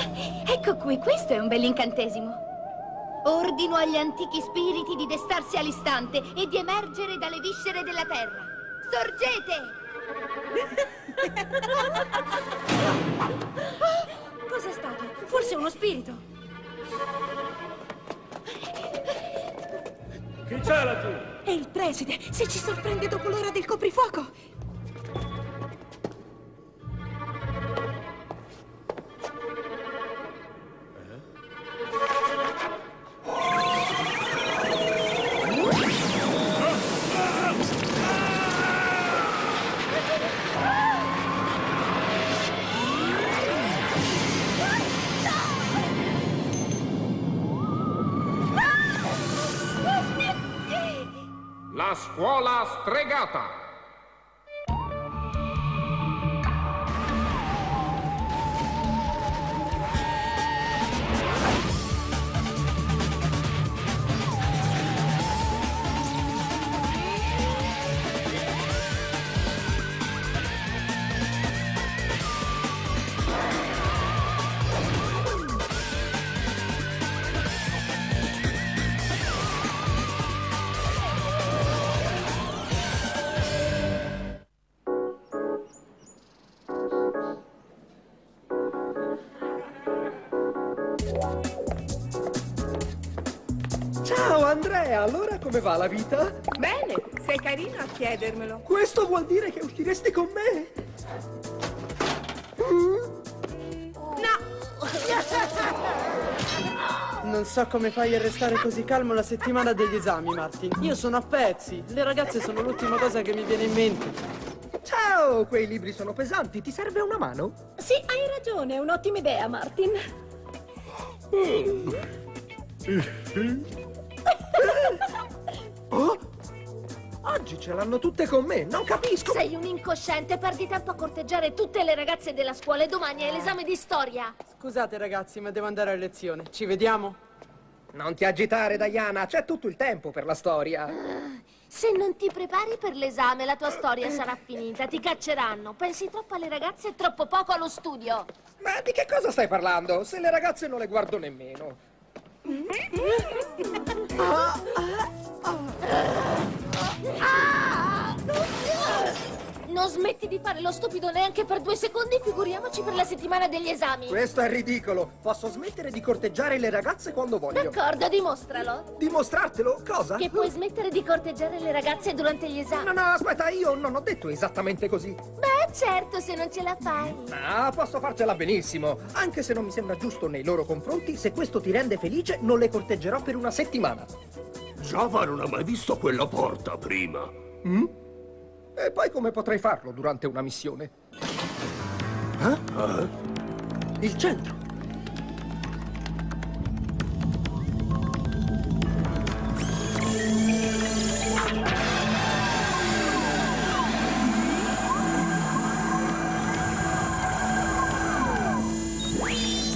Ah, ecco qui, questo è un bell'incantesimo. Ordino agli antichi spiriti di destarsi all'istante e di emergere dalle viscere della terra. Sorgete! Cos'è stato? Forse uno spirito. Chi c'è laggiù? È il preside. Se ci sorprende dopo l'ora del coprifuoco. Scuola come va la vita? Bene, sei carino a chiedermelo. Questo vuol dire che usciresti con me? Non so come fai a restare così calmo la settimana degli esami, Martin. Io sono a pezzi. Le ragazze sono l'ultima cosa che mi viene in mente. Ciao, quei libri sono pesanti, ti serve una mano? Sì, hai ragione, è un'ottima idea, Martin. Oh? Oggi ce l'hanno tutte con me, non capisco! Sei un incosciente, perdi tempo a corteggiare tutte le ragazze della scuola e domani hai l'esame di storia. Scusate ragazzi, ma devo andare a lezione. Ci vediamo? Non ti agitare, Diana, c'è tutto il tempo per la storia. Se non ti prepari per l'esame, la tua storia sarà finita, ti cacceranno. Pensi troppo alle ragazze e troppo poco allo studio. Ma di che cosa stai parlando? Se le ragazze non le guardo nemmeno. Non smetti di fare lo stupido neanche per due secondi, figuriamoci per la settimana degli esami. Questo è ridicolo. Posso smettere di corteggiare le ragazze quando voglio. D'accordo, dimostralo. Dimostrartelo? Cosa? Che puoi smettere di corteggiare le ragazze durante gli esami. No, no, aspetta, io non ho detto esattamente così. Beh, certo, se non ce la fai. Ah, posso farcela benissimo. Anche se non mi sembra giusto nei loro confronti, se questo ti rende felice, non le corteggerò per una settimana. Java non ha mai visto quella porta prima. E poi come potrei farlo durante una missione? Eh? Il centro.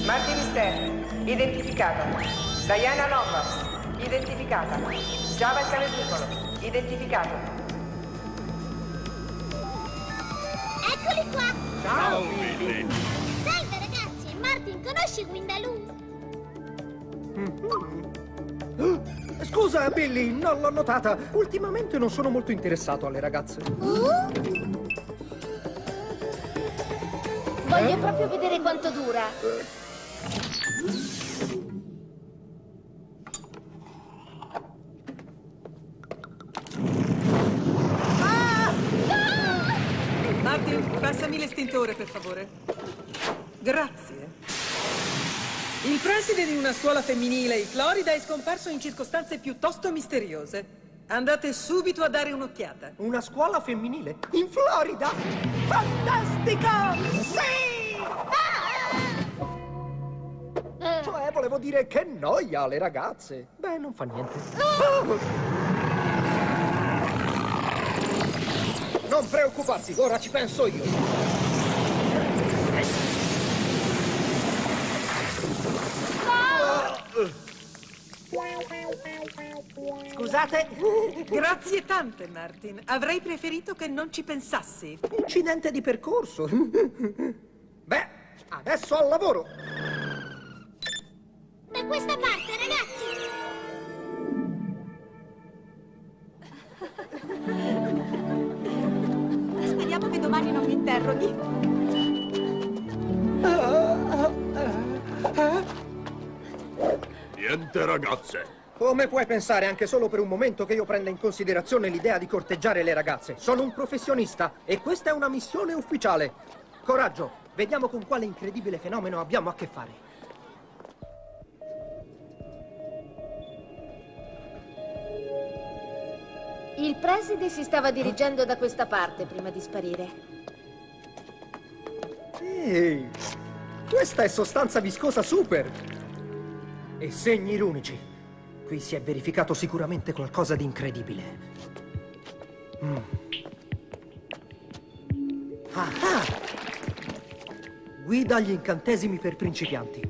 Martin Stern, identificata. Diana Lombard, identificata. Java Cavernicolo, identificato. Eccoli qua! Ciao, Billy. Salve ragazzi, Martin conosci Windaloo? Scusa, Billy, non l'ho notata. Ultimamente non sono molto interessato alle ragazze. Uh? Voglio proprio vedere quanto dura. Martin, l'estintore, per favore. Grazie. Il preside di una scuola femminile in Florida è scomparso in circostanze piuttosto misteriose. Andate subito a dare un'occhiata. Una scuola femminile? In Florida? Fantastica! Sì! Eh, Cioè, volevo dire che noia alle ragazze. Beh, non fa niente. Non preoccuparsi, ora ci penso io. Scusate, Grazie tante, Martin. Avrei preferito che non ci pensassi. incidente di percorso. Beh, adesso al lavoro. Da questa parte, ragazzi! Speriamo che domani non mi interroghi. Niente ragazze. Come puoi pensare anche solo per un momento che io prenda in considerazione l'idea di corteggiare le ragazze? Sono un professionista e questa è una missione ufficiale. Coraggio, vediamo con quale incredibile fenomeno abbiamo a che fare. Il preside si stava dirigendo da questa parte prima di sparire. Ehi, questa è sostanza viscosa super. E segni runici. Qui si è verificato sicuramente qualcosa di incredibile. Mm. Ah, ah! Guida agli incantesimi per principianti.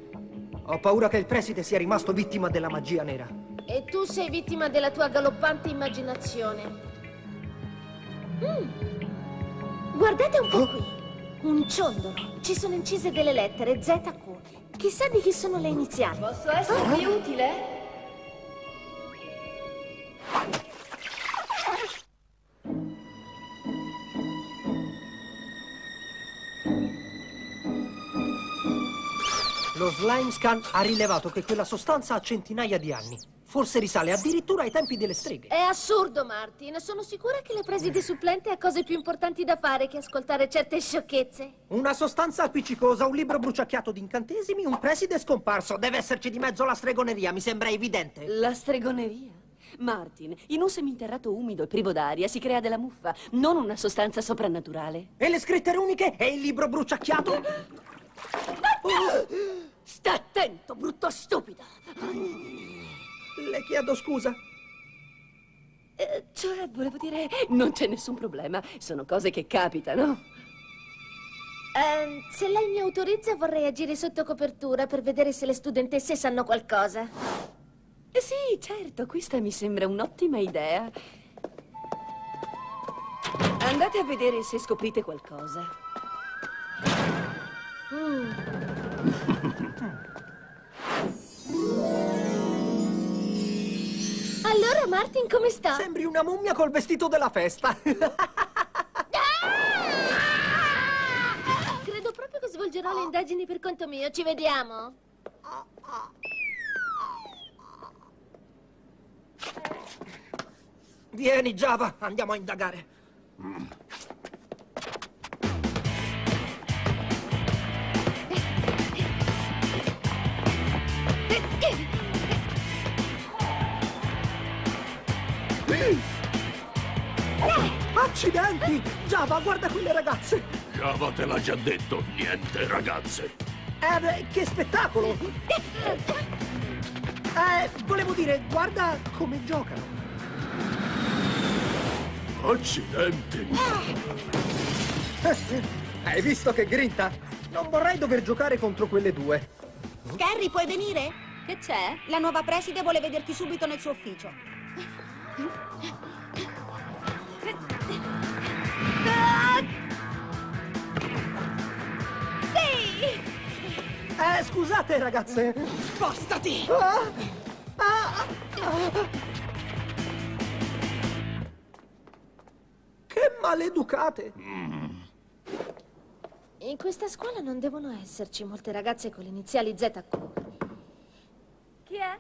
Ho paura che il preside sia rimasto vittima della magia nera. E tu sei vittima della tua galoppante immaginazione. Mm. Guardate un po' Oh. qui. Un ciondolo. Ci sono incise delle lettere ZQ. Chissà di chi sono le iniziali. Posso esservi utile? Lo slime scan ha rilevato che quella sostanza ha centinaia di anni. Forse risale addirittura ai tempi delle streghe. È assurdo, Martin. Sono sicura che la preside supplente ha cose più importanti da fare che ascoltare certe sciocchezze. Una sostanza appiccicosa, un libro bruciacchiato di incantesimi, un preside scomparso. Deve esserci di mezzo la stregoneria, mi sembra evidente. La stregoneria? Martin, in un seminterrato umido e privo d'aria si crea della muffa, non una sostanza soprannaturale. E le scritte runiche? E il libro bruciacchiato? Sta attento, brutto stupido! Le chiedo scusa. Eh, cioè, volevo dire, non c'è nessun problema, sono cose che capitano. Ehm, se lei mi autorizza, vorrei agire sotto copertura per vedere se le studentesse sanno qualcosa. Eh sì, certo, questa mi sembra un'ottima idea. Andate a vedere se scoprite qualcosa. Allora, Martin, come sta? Sembri una mummia col vestito della festa. Credo proprio che svolgerò le indagini per conto mio. Ci vediamo. Vieni, Java, andiamo a indagare. Accidenti! Java, guarda quelle ragazze! Java te l'ha già detto, niente ragazze. Eh, che spettacolo! Eh, volevo dire, guarda come giocano. Accidenti. Hai visto che grinta? Non vorrei dover giocare contro quelle due. Carrie, puoi venire? Che c'è? La nuova preside vuole vederti subito nel suo ufficio. Eh, scusate, ragazze. Spostati! Ah, ah, ah. Che maleducate! In questa scuola non devono esserci molte ragazze con le iniziali ZQ. Chi è?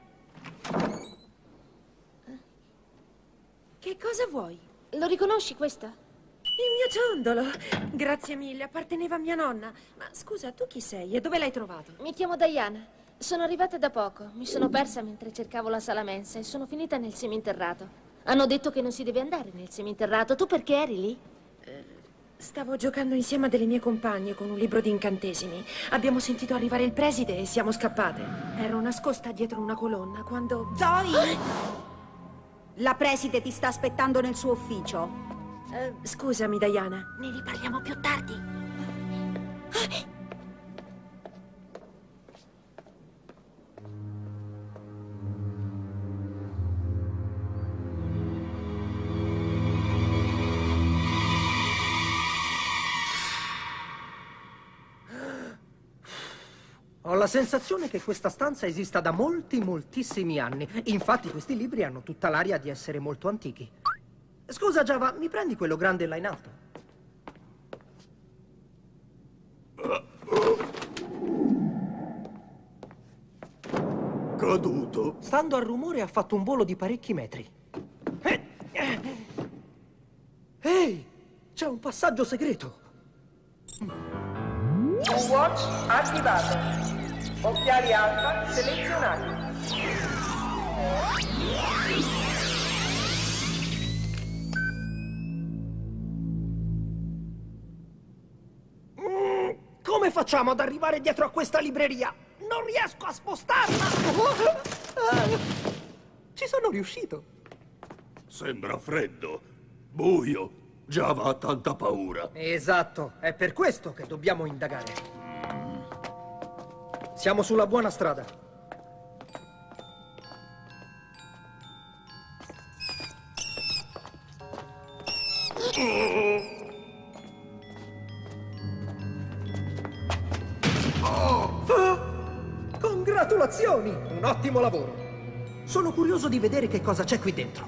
Che cosa vuoi? Lo riconosci questo? Il mio ciondolo! Grazie mille, apparteneva a mia nonna. Ma scusa, tu chi sei e dove l'hai trovato? Mi chiamo Diana. Sono arrivata da poco. Mi sono persa mentre cercavo la sala mensa e sono finita nel seminterrato. Hanno detto che non si deve andare nel seminterrato. Tu perché eri lì? Stavo giocando insieme a delle mie compagne con un libro di incantesimi. Abbiamo sentito arrivare il preside e siamo scappate. Ero nascosta dietro una colonna quando... Zoe! La preside ti sta aspettando nel suo ufficio. Eh, scusami, Diana. Ne riparliamo più tardi. Ho la sensazione che questa stanza esista da molti, moltissimi anni. Infatti questi libri hanno tutta l'aria di essere molto antichi. Scusa, Java, mi prendi quello grande là in alto? Caduto. Stando al rumore ha fatto un volo di parecchi metri. Ehi, c'è un passaggio segreto. watch attivato. Occhiali alfa selezionati. Facciamo ad arrivare dietro a questa libreria? Non riesco a spostarla! Ci sono riuscito. Sembra freddo, buio. Java ha tanta paura. Esatto, è per questo che dobbiamo indagare. Siamo sulla buona strada. Congratulazioni! Un ottimo lavoro. Sono curioso di vedere che cosa c'è qui dentro.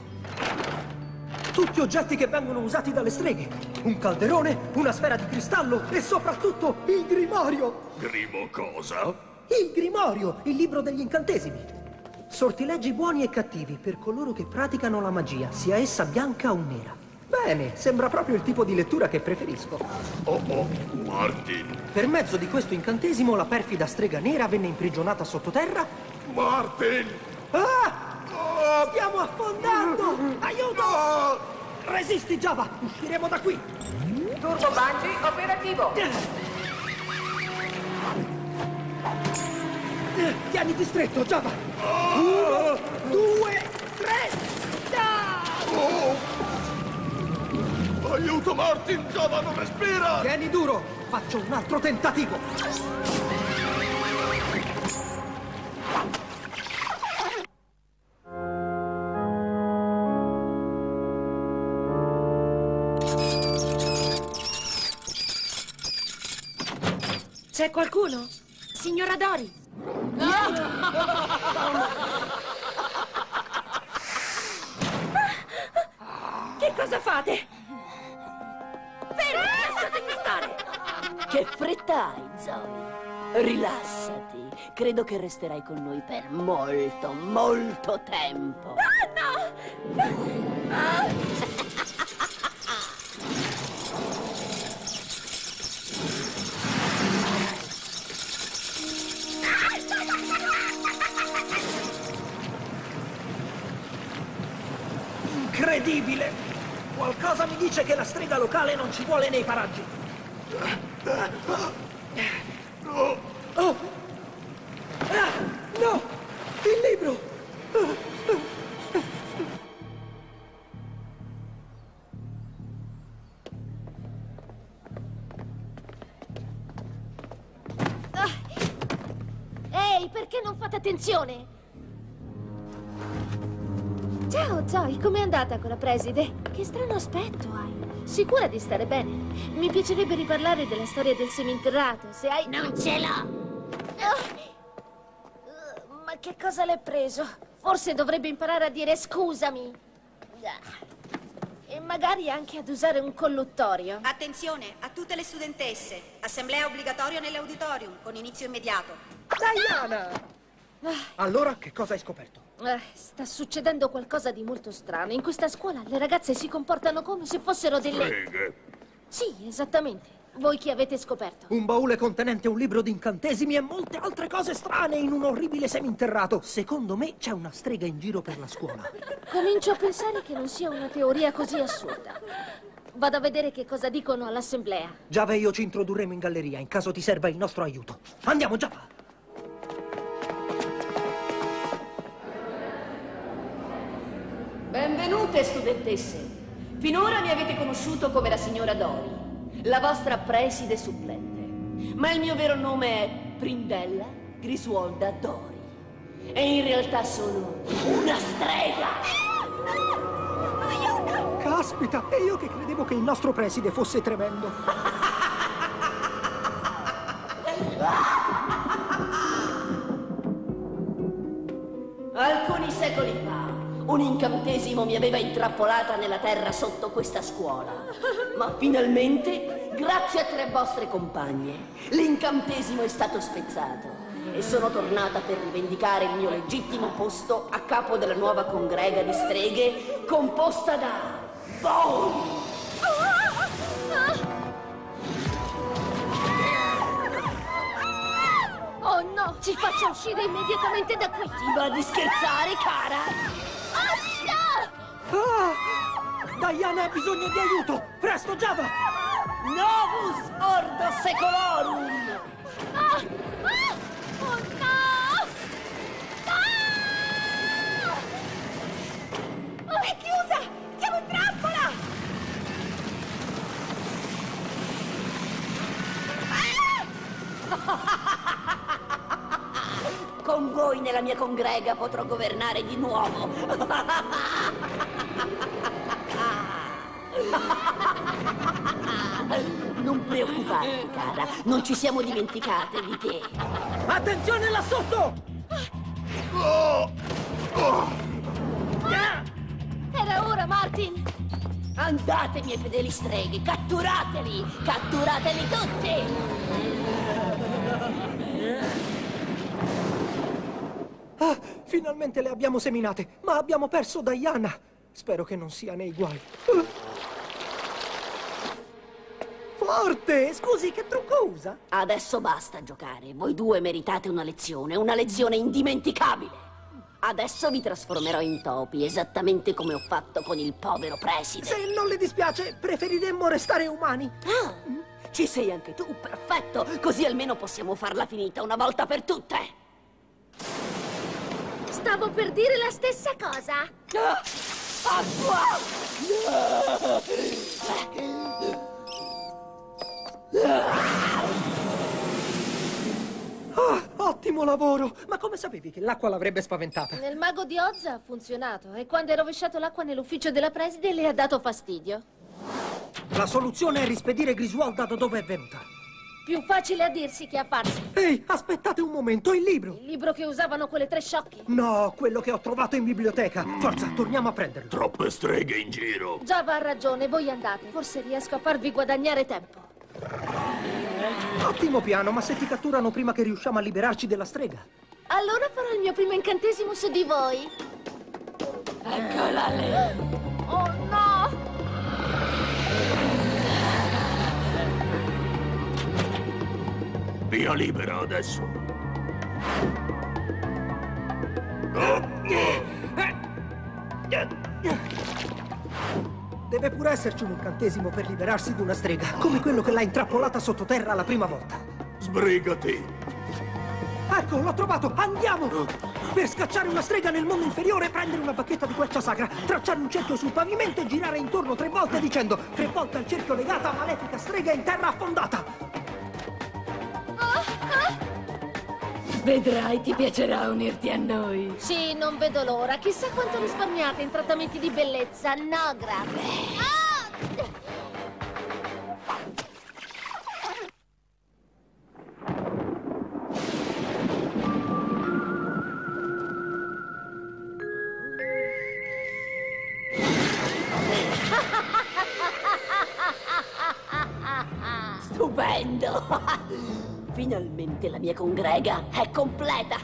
Tutti oggetti che vengono usati dalle streghe. Un calderone, una sfera di cristallo e soprattutto il grimorio. Grimo cosa? Il grimorio, il libro degli incantesimi. Sortileggi buoni e cattivi per coloro che praticano la magia, sia essa bianca o nera. Bene, sembra proprio il tipo di lettura che preferisco. Oh oh, Martin. Per mezzo di questo incantesimo la perfida strega nera venne imprigionata sottoterra. Martin! Ah! Stiamo affondando! Aiuto! Resisti, Java! Usciremo da qui! Turbo Bungee operativo! Tieniti stretto, Java! Uno, due, tre! Aiuto, Martin! Java non respira! Tieni duro! Faccio un altro tentativo! C'è qualcuno? Signora Dori? Che cosa fate? Lasciatemi stare! Che fretta hai, Zoe? Rilassati. Credo che resterai con noi per molto, molto tempo. Ah, no! Ah! Incredibile! Qualcosa mi dice che la strega locale non ci vuole nei paraggi. Oh! oh. Ah, no! Il libro! Ah. Ehi, perché non fate attenzione? Ciao, Zoe, com'è andata con la preside? Che strano aspetto hai. Sicura di stare bene? Mi piacerebbe riparlare della storia del seminterrato, se hai... Non ce l'ho! Uh, ma che cosa l'hai preso? Forse dovrebbe imparare a dire scusami. E magari anche ad usare un colluttorio. Attenzione a tutte le studentesse. Assemblea obbligatoria nell'auditorium, con inizio immediato. Diana! Ah. Allora, che cosa hai scoperto? Eh, sta succedendo qualcosa di molto strano. In questa scuola le ragazze si comportano come se fossero delle... Streghe. Sì, esattamente. Voi chi avete scoperto? Un baule contenente un libro di incantesimi e molte altre cose strane in un orribile seminterrato. Secondo me c'è una strega in giro per la scuola. Comincio a pensare che non sia una teoria così assurda. Vado a vedere che cosa dicono all'assemblea. Java e io ci introdurremo in galleria in caso ti serva il nostro aiuto. Andiamo, Java! Benvenute, studentesse. Finora mi avete conosciuto come la signora Dori, la vostra preside supplente. Ma il mio vero nome è Prindella Griswolda Dori. E in realtà sono una strega! Caspita, e io che credevo che il nostro preside fosse tremendo. un incantesimo mi aveva intrappolata nella terra sotto questa scuola. Ma finalmente, grazie a tre vostre compagne, l'incantesimo è stato spezzato. E sono tornata per rivendicare il mio legittimo posto a capo della nuova congrega di streghe composta da voi. Oh no, ci faccia uscire immediatamente da qui. Ti va di scherzare, cara? Ah! Diana ha bisogno di aiuto! Presto, Java! Novus Ordo Secolorum! Ah! Ah! Oh no! Ah! Oh, è chiusa! Siamo in trappola! Con voi nella mia congrega potrò governare di nuovo. Non preoccuparti, cara. Non ci siamo dimenticate di te. Attenzione là sotto! Era ora, Martin! Andate, miei fedeli streghe, catturateli! Catturateli tutti! Ah, finalmente le abbiamo seminate, ma abbiamo perso Diana. Spero che non sia nei guai. Ah. Forte! Scusi, che trucco usa? Adesso basta giocare. Voi due meritate una lezione, una lezione indimenticabile. Adesso vi trasformerò in topi, esattamente come ho fatto con il povero preside. Se non le dispiace, preferiremmo restare umani. Ah, ci sei anche tu, perfetto. Così almeno possiamo farla finita una volta per tutte. Stavo per dire la stessa cosa. Ah, acqua! Ah, ottimo lavoro! Ma come sapevi che l'acqua l'avrebbe spaventata? Nel mago di Oz ha funzionato e quando hai rovesciato l'acqua nell'ufficio della preside le ha dato fastidio. La soluzione è rispedire Griswolda da dove è venuta. Più facile a dirsi che a farsi. Ehi, aspettate un momento, il libro! Il libro che usavano quelle tre sciocchi. No, quello che ho trovato in biblioteca. Forza, torniamo a prenderlo. Troppe streghe in giro. Giava ha ragione, voi andate. Forse riesco a farvi guadagnare tempo. Ottimo piano, ma se ti catturano prima che riusciamo a liberarci della strega? Allora farò il mio primo incantesimo su di voi. Eccola lì. Oh no! Via libera adesso. Deve pure esserci un incantesimo per liberarsi di una strega, come quello che l'ha intrappolata sottoterra la prima volta. Sbrigati. Ecco, l'ho trovato! Andiamo! Per scacciare una strega nel mondo inferiore, prendere una bacchetta di quercia sacra, tracciare un cerchio sul pavimento e girare intorno tre volte dicendo tre volte al cerchio legata, malefica strega in terra affondata! Vedrai, ti piacerà unirti a noi. Sì, non vedo l'ora. Chissà quanto risparmiate in trattamenti di bellezza. No, grazie. Ah! Finalmente la mia congrega è completa!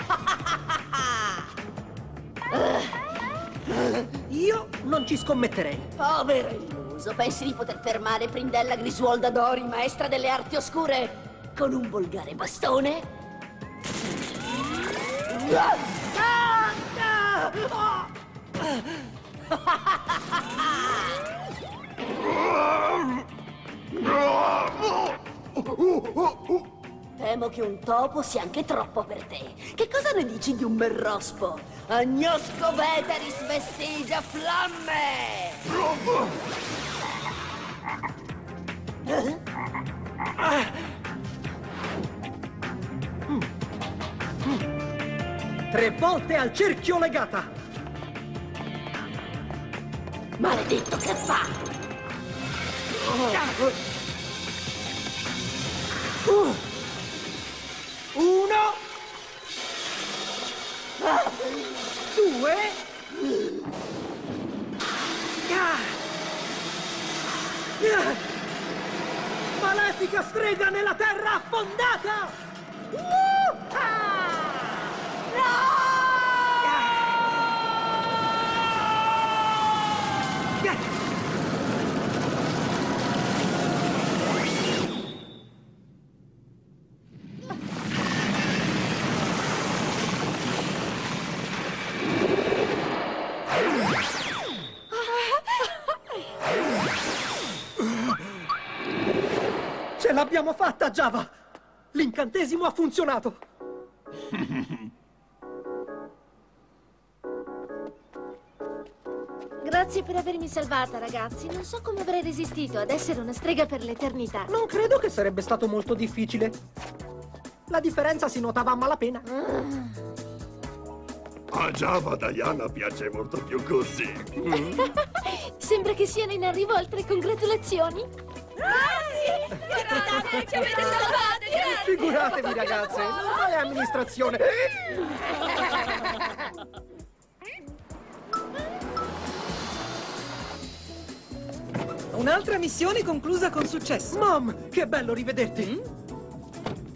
Io non ci scommetterei. Povero illuso, pensi di poter fermare Prindella Griswolda Dori, maestra delle arti oscure, con un volgare bastone? Ah! Temo che un topo sia anche troppo per te. Che cosa ne dici di un bel rospo? Agnosco veteris vestigia flamme! Tre volte al cerchio legata! Maledetto che fa! Uh. Uno! Due! due... Ah! Ah! Malefica strega nella terra affondata! Uh! L'abbiamo fatta, Java! L'incantesimo ha funzionato! Grazie per avermi salvata, ragazzi. Non so come avrei resistito ad essere una strega per l'eternità. Non credo che sarebbe stato molto difficile. La differenza si notava a malapena. A Java Diana piace molto più così. Sembra che siano in arrivo altre congratulazioni. Grazie! Grazie, ci avete salvate! Grazie! Figuratevi, ragazze! Normale amministrazione! Un'altra missione conclusa con successo. Mom, che bello rivederti!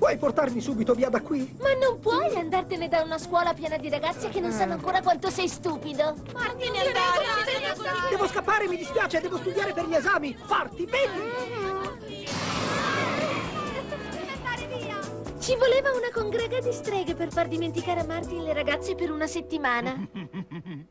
Puoi portarmi subito via da qui? Ma non puoi andartene da una scuola piena di ragazze che non sanno ancora quanto sei stupido. Fartene andare! Devo scappare, mi dispiace, devo studiare per gli esami! Farti bene! Ci voleva una congrega di streghe per far dimenticare a Martin le ragazze per una settimana.